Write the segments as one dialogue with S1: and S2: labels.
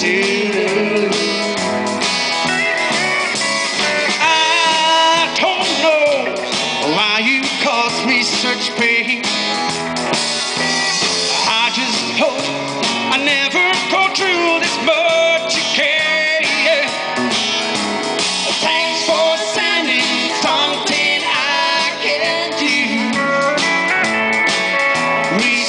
S1: did. I don't know why you cause me such pain. I just hope I never go through this much again. Thanks for sending something I can do. We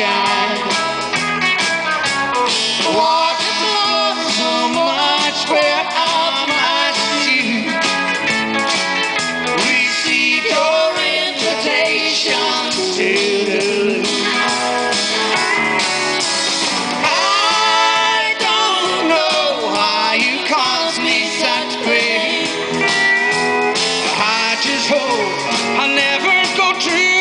S1: shine. So much my? Receive your to I don't know why you cause me such pain. I just hope I never go through.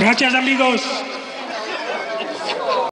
S2: Gracias amigos.